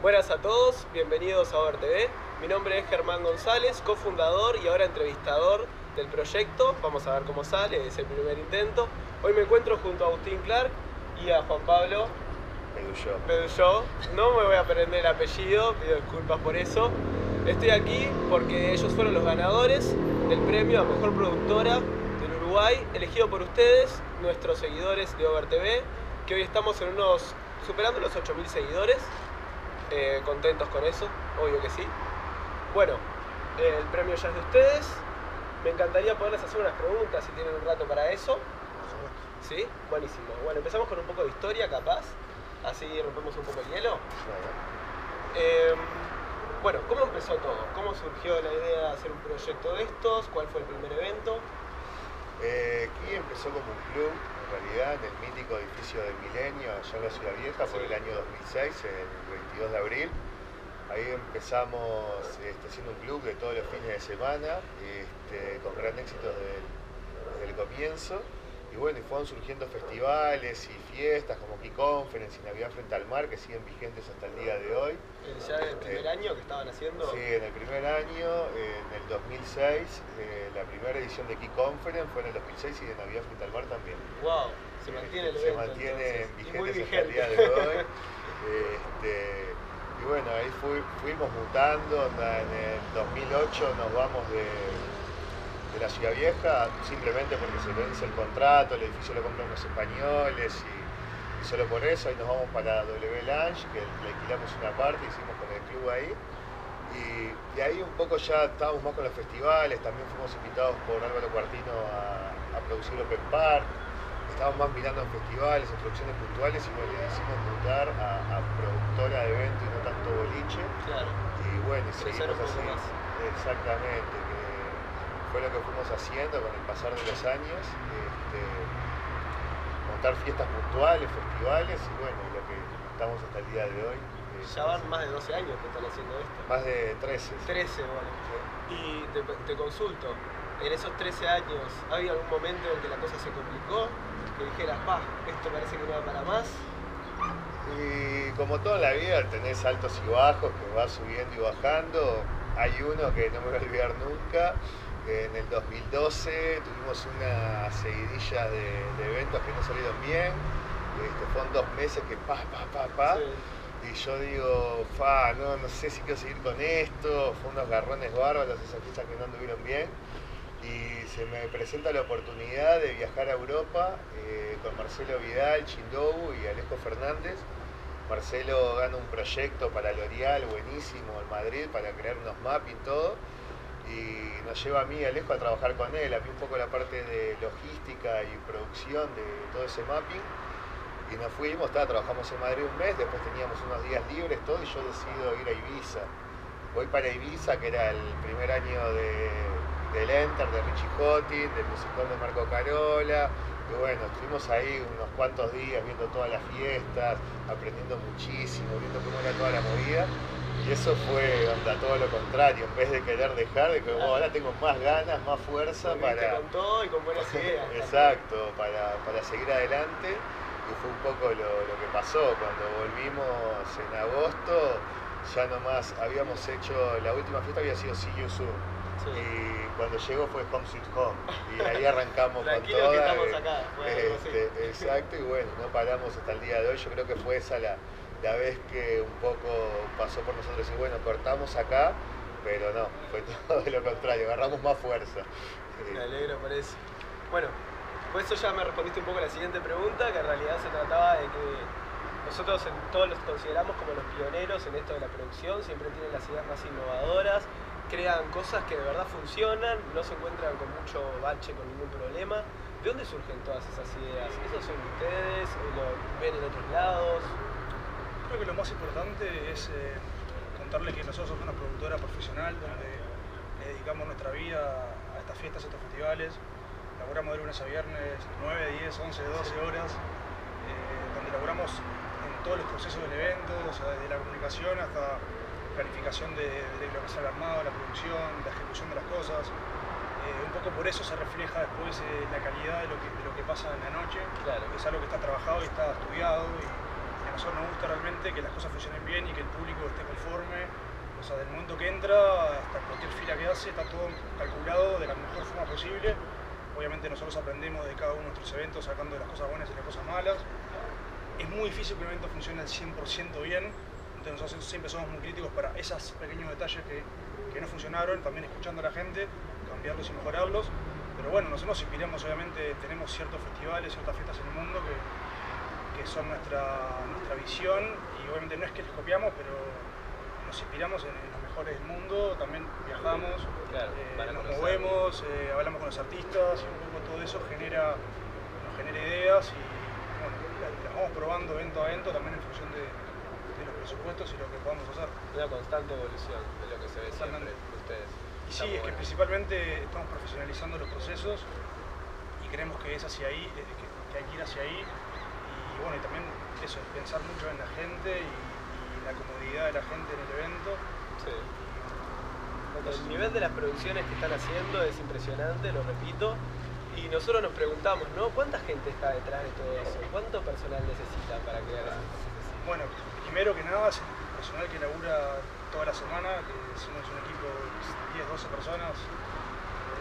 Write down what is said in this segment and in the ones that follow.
Buenas a todos, bienvenidos a Over TV. Mi nombre es Germán González, cofundador y ahora entrevistador del proyecto. Vamos a ver cómo sale, es el primer intento. Hoy me encuentro junto a Agustín Clark y a Juan Pablo. Pedullo. No me voy a aprender el apellido, pido disculpas por eso. Estoy aquí porque ellos fueron los ganadores del premio a Mejor Productora del Uruguay, elegido por ustedes, nuestros seguidores de Over TV, que hoy estamos en unos, superando los 8.000 seguidores. Eh, contentos con eso, obvio que sí. Bueno, el premio ya es de ustedes. Me encantaría poderles hacer unas preguntas si tienen un rato para eso. ¿Sí? Buenísimo. Bueno, empezamos con un poco de historia, capaz. Así rompemos un poco el hielo. Eh, bueno, ¿cómo empezó todo? ¿Cómo surgió la idea de hacer un proyecto de estos? ¿Cuál fue el primer evento? Eh, aquí empezó como un club, en realidad, en el mítico edificio del Milenio, allá en la Ciudad Vieja, por el año 2006, el 22 de abril. Ahí empezamos este, siendo un club de todos los fines de semana, este, con gran éxito desde desde el comienzo. Y bueno, y fueron surgiendo festivales y fiestas como Key Conference y Navidad Frente al Mar, que siguen vigentes hasta el día de hoy. ¿Ya en el primer Eh, año que estaban haciendo? Sí, en el primer año, en el 2006, eh, la primera edición de Key Conference fue en el 2006 y de Navidad Frente al Mar también. Wow, se mantiene el Se evento. mantiene y muy vigentes hasta el vigente. día de hoy. Este, y bueno, ahí fui- fuimos mutando, en el 2008 nos vamos de, de la Ciudad Vieja, simplemente porque se vence el contrato, el edificio lo compran unos españoles y, y solo por eso, ahí nos vamos para W Lounge, que le alquilamos una parte, hicimos con el club ahí. Y, y ahí un poco ya estábamos más con los festivales, también fuimos invitados por Álvaro Cuartino a, a producir Open Park, estábamos más mirando en festivales, en producciones puntuales y bueno, le hicimos mutar a, a productora de evento y no tanto boliche. Claro. Y bueno, y seguimos así. más. Exactamente, fue lo que fuimos haciendo con el pasar de los años. este, montar fiestas puntuales, festivales y bueno, lo que estamos hasta el día de hoy. Ya van más de 12 años que están haciendo esto. más de 13. 13, bueno. Y te, te consulto, en esos 13 años, ¿ha habido algún momento en que la cosa se complicó? Que dijeras, pa, esto parece que no va para más. Y como todo en la vida, tenés altos y bajos que va subiendo y bajando. Hay uno que no me voy a olvidar nunca. En el 2012 tuvimos una seguidilla de, de eventos que no salieron bien. Este, fueron dos meses que pa, pa, pa, pa. Sí. Y yo digo, fa, no, no sé si quiero seguir con esto. Fue unos garrones bárbaros, esas fiestas que no anduvieron bien. Y se me presenta la oportunidad de viajar a Europa eh, con Marcelo Vidal, Chindou y Alejo Fernández. Marcelo gana un proyecto para L'Oreal buenísimo en Madrid para crear unos mapping todo y nos lleva a mí y a Alejo a trabajar con él, a mí un poco la parte de logística y producción de todo ese mapping y nos fuimos, ta, trabajamos en Madrid un mes, después teníamos unos días libres todo y yo decido ir a Ibiza. Voy para Ibiza, que era el primer año de, del Enter, de Richie Hottin, del musical de Marco Carola. Y bueno, estuvimos ahí unos cuantos días viendo todas las fiestas, aprendiendo muchísimo, viendo cómo era toda la movida. Y eso fue onda, todo lo contrario, en vez de querer dejar, de que "Oh, ahora tengo más ganas, más fuerza Volviste para... con todo y con buenas ideas. Exacto, para, para seguir adelante. Y fue un poco lo, lo que pasó. Cuando volvimos en agosto, ya nomás habíamos hecho, la última fiesta había sido See You Soon. Sí. Y cuando llegó fue Home Sweet Home. Y ahí arrancamos con toda. que estamos acá, así. este, exacto, y bueno, no paramos hasta el día de hoy. Yo creo que fue esa la, la vez que un poco pasó por nosotros y bueno, cortamos acá, pero no, fue todo de lo contrario, agarramos más fuerza. Me alegro por eso. Bueno, por eso ya me respondiste un poco la siguiente pregunta, que en realidad se trataba de que nosotros en- todos los consideramos como los pioneros en esto de la producción, siempre tienen las ideas más innovadoras, crean cosas que de verdad funcionan, no se encuentran con mucho bache, con ningún problema. ¿De dónde surgen todas esas ideas? ¿Eso son ustedes? ¿Lo ven en otros lados? Creo que lo más importante es eh, contarle que nosotros somos una productora profesional donde le dedicamos nuestra vida a estas fiestas, a estos festivales. Laboramos de lunes a viernes 9, 10, 11, 12 horas, eh, donde laboramos en todos los procesos del evento, o sea, desde la comunicación hasta planificación de, de lo que es el armado, la producción, la ejecución de las cosas. Eh, un poco por eso se refleja después eh, la calidad de lo, que, de lo que pasa en la noche, Claro. es algo que está trabajado y está estudiado y, y a nosotros nos gusta realmente que las cosas funcionen bien y que el público esté conforme. O sea, del momento que entra hasta cualquier fila que hace, está todo calculado de la mejor forma posible. Obviamente nosotros aprendemos de cada uno de nuestros eventos, sacando de las cosas buenas y las cosas malas. Es muy difícil que un evento funcione al 100% bien, nosotros siempre somos muy críticos para esos pequeños detalles que, que no funcionaron, también escuchando a la gente, cambiarlos y mejorarlos. Pero bueno, nosotros nos inspiramos, obviamente tenemos ciertos festivales, ciertas fiestas en el mundo que, que son nuestra, nuestra visión y obviamente no es que les copiamos, pero nos inspiramos en, los mejores del mundo, también viajamos, eh, nos movemos, eh, hablamos con los artistas y un poco todo eso genera, nos genera ideas y bueno, las vamos probando evento a evento también en función de, de los presupuestos y lo que podamos hacer. Una constante evolución de lo que se ve siempre de ustedes. Y sí, es que principalmente estamos profesionalizando los procesos y creemos que es hacia ahí, que, que hay que ir hacia ahí. Y bueno, y también eso, es pensar mucho en la gente y, y la comodidad de la gente en el evento. Sí. El nivel de las producciones que están haciendo es impresionante, lo repito. Y nosotros nos preguntamos, ¿no? ¿Cuánta gente está detrás de todo eso? ¿Cuánto personal necesitan para crear esas cosas así? Bueno, primero que nada, es el personal que labura toda la semana, que somos un equipo de 10, 12 personas.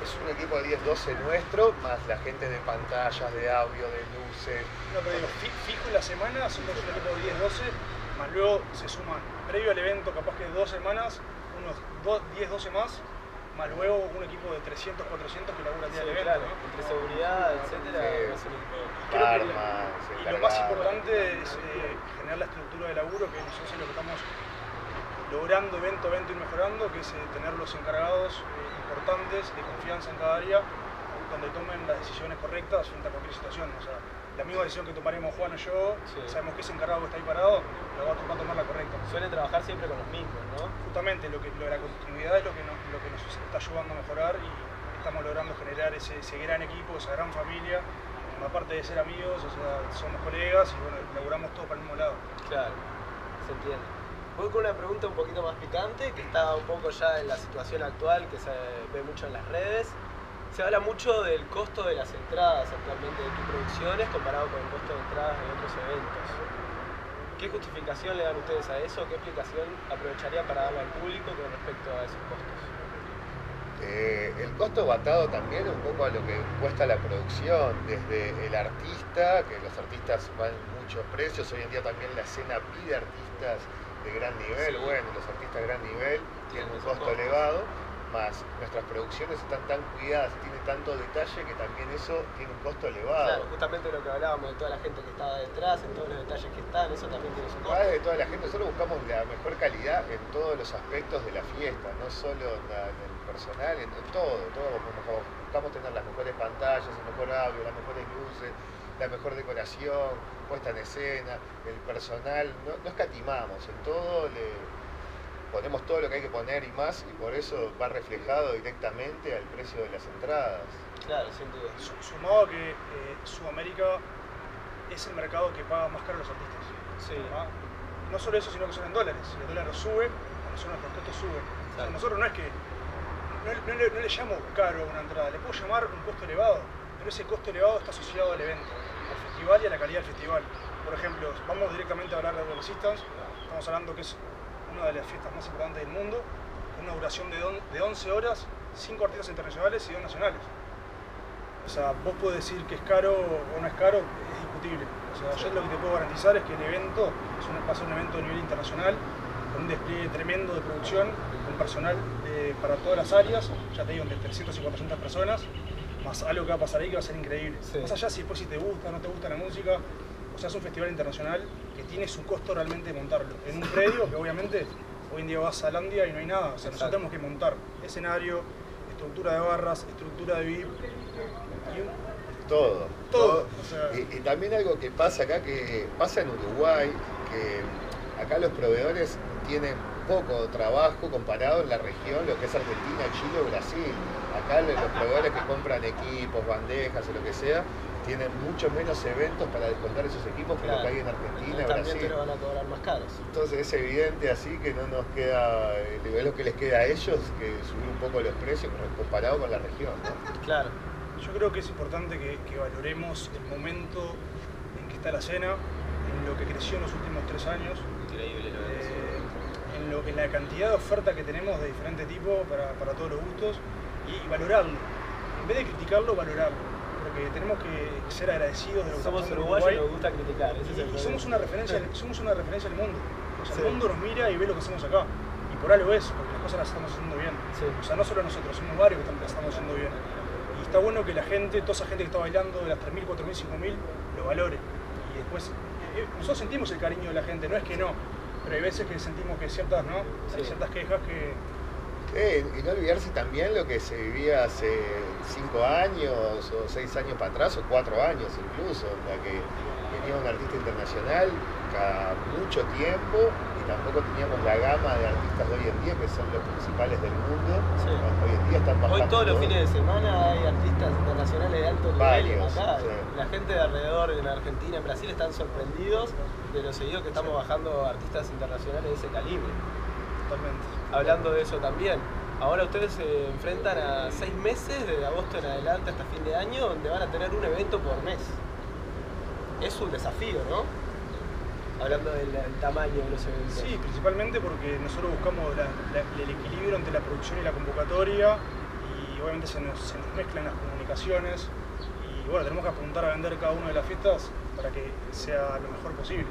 Es un equipo de 10, 12 nuestro, más la gente de pantallas, de audio, de luces. No, pero digo, fi- fijo en la semana somos un equipo de 10, 12, más luego se suman, previo al evento, capaz que dos semanas, unos do- 10, 12 más, más luego un equipo de 300, 400 que labura el día Sí, del evento. claro, ¿no? entre seguridad, etcétera, Sí. que Y lo más importante es eh, generar la estructura de laburo, que nosotros es lo que estamos logrando evento a evento y mejorando, que es eh, tener los encargados eh, importantes de confianza en cada área, donde tomen las decisiones correctas frente a cualquier situación. O sea, la misma decisión que tomaremos Juan o yo, Sí. sabemos que ese encargado que está ahí parado, lo va a, va a tomar la correcta. Suelen trabajar siempre con los mismos, ¿no? Justamente lo que, lo de la continuidad es lo que, nos, lo que nos está ayudando a mejorar y estamos logrando generar ese, ese gran equipo, esa gran familia. Aparte de ser amigos, o sea, somos colegas y bueno, laburamos todos para el mismo lado. Claro, se entiende. Voy con una pregunta un poquito más picante, que está un poco ya en la situación actual, que se ve mucho en las redes. Se habla mucho del costo de las entradas actualmente de tus producciones comparado con el costo de entradas de otros eventos. ¿Qué justificación le dan ustedes a eso? ¿Qué explicación aprovecharían para darle al público con respecto a esos costos? Eh, el costo va atado también un poco a lo que cuesta la producción, desde el artista, que los artistas van muchos precios, hoy en día también la escena pide artistas de gran nivel, Sí. bueno, los artistas de gran nivel tienen un costo elevado, más nuestras producciones están tan cuidadas, tienen tanto detalle que también eso tiene un costo elevado. Claro, justamente lo que hablábamos de toda la gente que estaba detrás, en todos los detalles que están, eso también tiene su costo. Además de toda la gente, nosotros buscamos la mejor calidad en todos los aspectos de la fiesta, no solo en, la- en el personal, en, en todo, todo buscamos, buscamos tener las mejores pantallas, el mejor audio, las mejores luces, la mejor decoración, puesta en escena, el personal, no, no escatimamos, en todo le ponemos todo lo que hay que poner y más, y por eso va reflejado directamente al precio de las entradas. Claro, sin duda. Su- Sumado a que eh, Sudamérica es el mercado que paga más caro a los artistas. Sí. ¿ah? No solo eso, sino que son en dólares. Si el dólar sube, a nosotros nuestros costos suben. O sea, Claro. nosotros no es que. No, no le, no le llamo caro a una entrada, le puedo llamar un costo elevado, pero ese costo elevado está asociado al evento, al festival y a la calidad del festival. Por ejemplo, vamos directamente a hablar de Resistance, estamos hablando que es una de las fiestas más importantes del mundo, con una duración de, don- de 11 horas, 5 artistas internacionales y 2 nacionales. O sea, vos podés decir que es caro o no es caro, es discutible. O sea, yo lo que te puedo garantizar es que el evento es un, va a ser un evento de nivel internacional, con un despliegue tremendo de producción, con personal eh, para todas las áreas, ya te digo, entre 300 y 400 personas, más algo que va a pasar ahí que va a ser increíble. Sí. Más allá si después si te gusta o no te gusta la música, o sea, es un festival internacional que tiene su costo realmente montarlo. En un predio que obviamente hoy en día vas a Landia y no hay nada, o sea, nosotros tenemos que montar escenario, estructura de barras, estructura de VIP, y un- Todo. Todo, o sea- y, y también algo que pasa acá, que pasa en Uruguay, que acá los proveedores tienen poco trabajo comparado en la región, lo que es Argentina, Chile o Brasil. Acá lo- los proveedores que compran equipos, bandejas o lo que sea, tienen mucho menos eventos para descontar esos equipos que lo que hay en Argentina, También Brasil. te lo van a cobrar más caros. Entonces es evidente así que no nos queda, es lo que les queda a ellos, que subir un poco los precios comparado con la región. ¿no? Claro. Yo creo que es importante que, que valoremos el momento en que está la escena, en lo que creció en los últimos tres años. Increíble, lo eh, en, lo, en, la cantidad de oferta que tenemos de diferente tipo para, para todos los gustos y, valorarlo. En vez de criticarlo, valorarlo. Porque tenemos que ser agradecidos de lo que Somos uruguayos y nos gusta criticar. y, somos, una referencia, somos una referencia al mundo. O sea, el mundo nos mira y ve lo que hacemos acá. Y por algo es, porque las cosas las estamos haciendo bien. O sea, no solo nosotros, somos varios que las estamos haciendo bien. Y está bueno que la gente, toda esa gente que está bailando, de las 3.000, 4.000, 5.000, lo valore. Y después, eh, eh, nosotros sentimos el cariño de la gente, no es que no, pero hay veces que sentimos que ciertas, ¿no? Hay ciertas quejas que, y no olvidarse también lo que se vivía hace cinco años o seis años para atrás o cuatro años incluso, la que venía un artista internacional cada mucho tiempo y tampoco teníamos la gama de artistas de hoy en día que son los principales del mundo. Hoy en día están bajando. Hoy todos los fines de semana hay artistas internacionales de alto nivel acá. La gente de alrededor en Argentina, en Brasil están sorprendidos de lo seguido que estamos bajando artistas internacionales de ese calibre. Totalmente. Hablando de eso también, ahora ustedes se enfrentan a seis meses, desde agosto en adelante hasta fin de año, donde van a tener un evento por mes. Es un desafío, ¿no? Hablando del, tamaño de los eventos. Sí, principalmente porque nosotros buscamos el equilibrio entre la producción y la convocatoria y obviamente se nos, mezclan las comunicaciones y bueno, tenemos que apuntar a vender cada una de las fiestas para que sea lo mejor posible.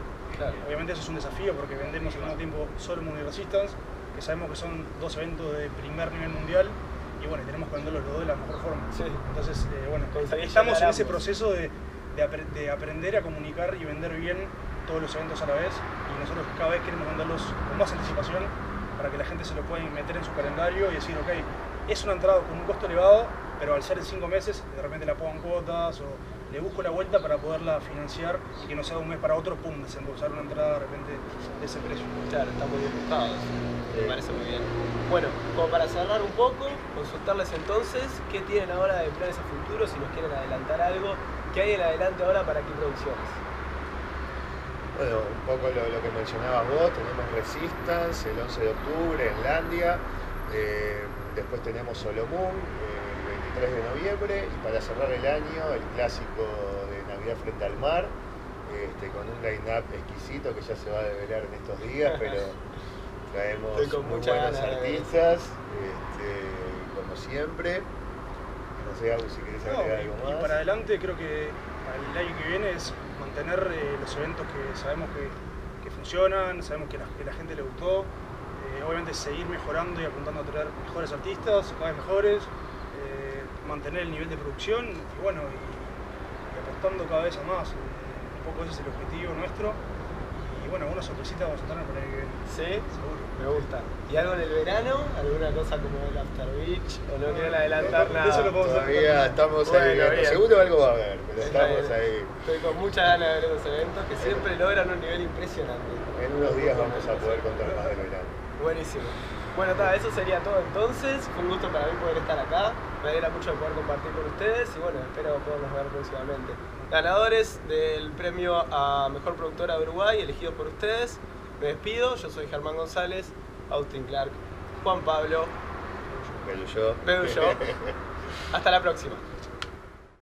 Obviamente eso es un desafío porque vendemos al mismo tiempo solo Resistance, que sabemos que son dos eventos de primer nivel mundial y bueno, tenemos que venderlos los dos de la mejor forma. Entonces, eh, bueno, estamos en ese proceso de, de, aprender a comunicar y vender bien todos los eventos a la vez y nosotros cada vez queremos venderlos con más anticipación para que la gente se lo pueda meter en su calendario y decir, ok, es una entrada con un costo elevado, pero al ser en cinco meses, de repente la pongo en cuotas o le busco la vuelta para poderla financiar y que no sea de un mes para otro, pum, desembolsar una entrada de repente de ese precio. Claro, está muy bien buscado. Me parece muy bien. Bueno, como para cerrar un poco, consultarles entonces qué tienen ahora de planes a futuro, si nos quieren adelantar algo, qué hay en adelante ahora para aquí producciones. Bueno, un poco lo, que mencionabas vos, tenemos Resistance el 11 de octubre en Landia, eh, después tenemos Solomon, 3 de noviembre y para cerrar el año el clásico de Navidad frente al mar, este, con un line-up exquisito que ya se va a develar en estos días, pero traemos muy buenos artistas, este, como siempre. No sé, Agus, si querés agregar algo más. Y para adelante creo que para el año que viene es mantener eh, los eventos que sabemos que, funcionan, sabemos que la, la gente le gustó. Eh, obviamente seguir mejorando y apuntando a traer mejores artistas, cada vez mejores mantener el nivel de producción y bueno, y, apostando cada vez a más. Un poco ese es el objetivo nuestro. Y bueno, alguna sorpresita vamos a tener por ahí que Sí, seguro. Me gusta. ¿Y algo en el verano? ¿Alguna cosa como el After Beach? ¿O no, quieren adelantar nada? Eso lo Todavía estamos ahí. Seguro algo va a haber, pero estamos ahí. Estoy con mucha ganas de ver los eventos que siempre logran un nivel impresionante. En unos días vamos a poder contar más del verano. Buenísimo. Bueno, eso sería todo entonces. Fue un gusto para mí poder estar acá. Me alegra mucho poder compartir con ustedes y bueno, espero podernos ver próximamente. Ganadores del premio a Mejor Productora de Uruguay, elegidos por ustedes. Me despido, yo soy Germán González, Austin Clark, Juan Pablo. Pedro yo. Hasta la próxima.